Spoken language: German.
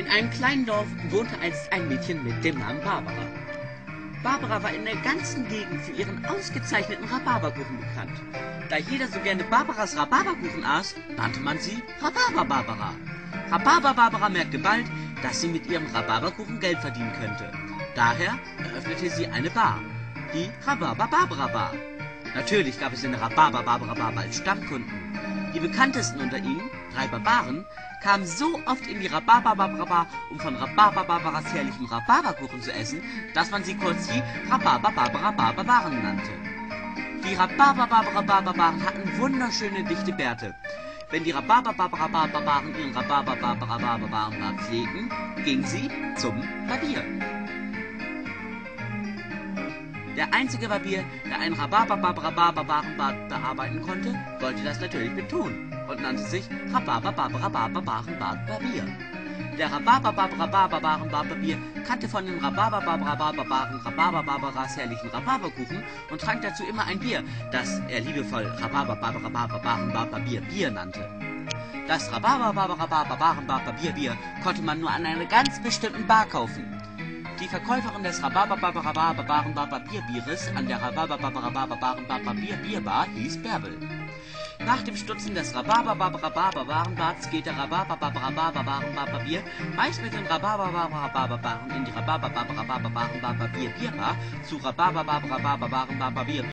In einem kleinen Dorf wohnte einst ein Mädchen mit dem Namen Barbara. Barbara war in der ganzen Gegend für ihren ausgezeichneten Rhabarberkuchen bekannt. Da jeder so gerne Barbaras Rhabarberkuchen aß, nannte man sie Rhabarber-Barbara. Rhabarber-Barbara merkte bald, dass sie mit ihrem Rhabarberkuchen Geld verdienen könnte. Daher eröffnete sie eine Bar, die Rhabarber-Barbara-Bar. Natürlich gab es in der Rhabarber-Barbara-Bar bald Stammkunden. Die bekanntesten unter ihnen, drei Barbaren, kamen so oft in die Rhabarber-Barbara, um von Rhabarber-Barbaras herrlichen Rhabarberkuchen zu essen, dass man sie kurz die Rhabarber-Barbara-Barbaren nannte. Die Rhabarber-Barbara-Barbaren hatten wunderschöne dichte Bärte. Wenn die Rhabarber-Barbara-Barbaren ihren Rhabarber-Barbara-Barbaren pflegten, gingen sie zum Barbier. Der einzige Barbier, der einen Rhabarber-Barbara-Barbaren bearbeiten konnte, wollte das natürlich betun und nannte sich Rhabarber-Barbara-Barbaren-Barbier. Der Rhabarber-Barbara-Barbaren-Barbier kannte von den Rhabarber-Barbara-Barbaren Rhabarber-Barbaras herrlichen Rhabarberkuchen und trank dazu immer ein Bier, das er liebevoll Rhabarber-Barbara-Barbaren-Barbier Bier nannte. Das Rhabarber-Barbara-Barbaren-Barbier Bier konnte man nur an einer ganz bestimmten Bar kaufen. Die Verkäuferin des Rhabarber-Barbara-Barbaren-Barbierbieres an der Rhabarber-Barbara-Barbaren-Barbier-Bierbar hieß Bärbel. Nach dem Stutzen des Rhabarber-Barbara-Barbaren-Barts geht der Rhabarber-Barbara-Barbaren-Barbier meist mit den Rhabarber-Barbara-Barbaren in die Rhabarber-Barbara-Barbaren-Barbier-Bierbar zu Rhabarber-Barbara-Barbaren-Barbier